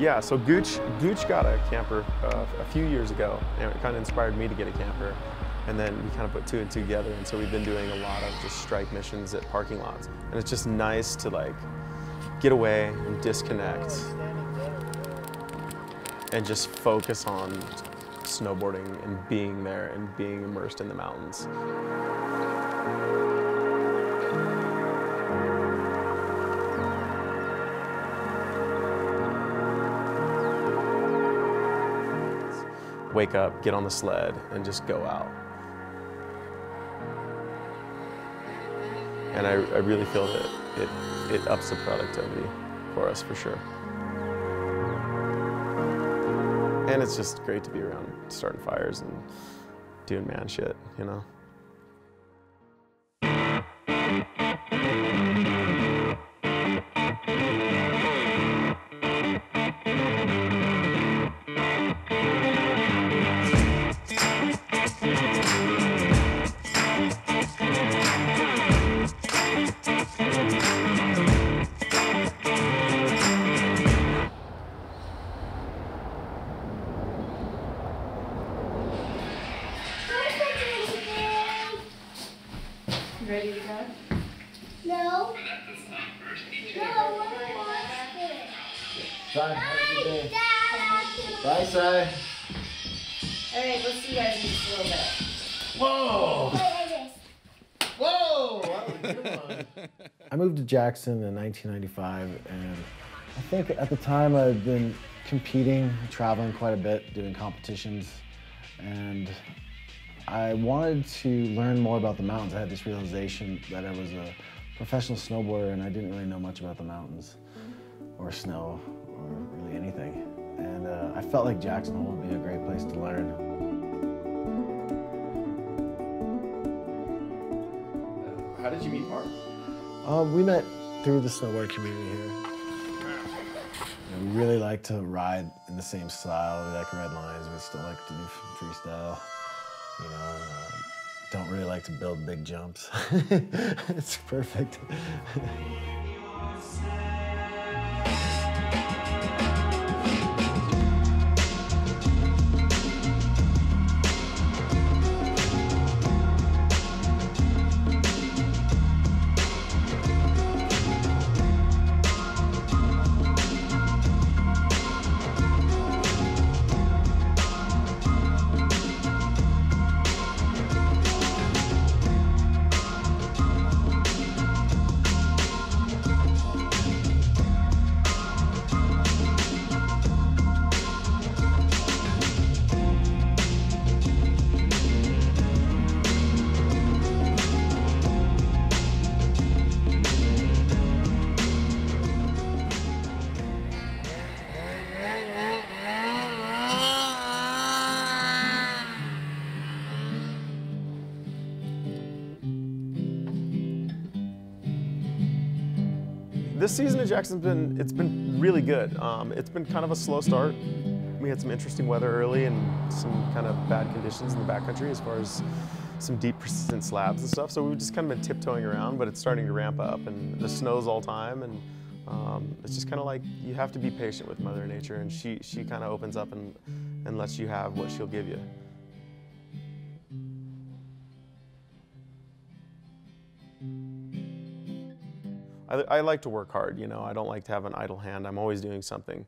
Yeah, so Gooch, Gooch got a camper uh, a few years ago, and it kind of inspired me to get a camper. And then we kind of put two and two together, and so we've been doing a lot of just strike missions at parking lots. And it's just nice to like get away and disconnect and just focus on snowboarding and being there and being immersed in the mountains. Wake up, get on the sled, and just go out. And I, I really feel that it, it ups the productivity for us for sure. And it's just great to be around starting fires and doing man shit, you know? Ready to go? No. No, I want it. Sai, have a good. Dad. Bye, Sai. All right, we'll see you guys in just a little bit. Whoa! Wait, I just- Whoa! That was good one. I moved to Jackson in 1995, and I think at the time I'd been competing, traveling quite a bit, doing competitions, and I wanted to learn more about the mountains. I had this realization that I was a professional snowboarder and I didn't really know much about the mountains or snow or really anything. And uh, I felt like Jackson Hole would be a great place to learn. How did you meet Mark? Um, we met through the snowboard community here. And we really like to ride in the same style. We like red lines. We still like to do freestyle. You know, uh, don't really like to build big jumps. it's perfect. This season at Jackson's been it's been really good. Um, it's been kind of a slow start. We had some interesting weather early and some kind of bad conditions in the backcountry as far as some deep persistent slabs and stuff. So we've just kind of been tiptoeing around, but it's starting to ramp up and the snow's all time and um, it's just kind of like you have to be patient with Mother Nature and she she kind of opens up and and lets you have what she'll give you. I, I like to work hard, you know. I don't like to have an idle hand. I'm always doing something.